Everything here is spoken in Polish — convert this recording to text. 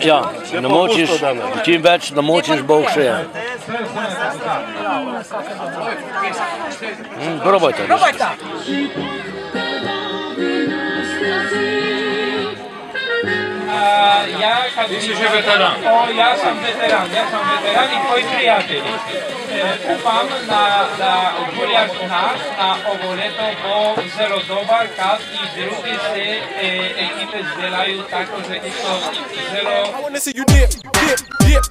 Jā, namočiš, čim več namočiš, bo še je. Mm, probajte. Probajte. Ja kad Jesteś weteran. O, ja sam weteran, ja sam weteran i twoi prijatelji. E, ufam na, na naš, na ovo leto bo zelo dobar, kad i drugi se e, ekipe zdelaju tako, že isto zelo I wanna see you dip, dip, dip,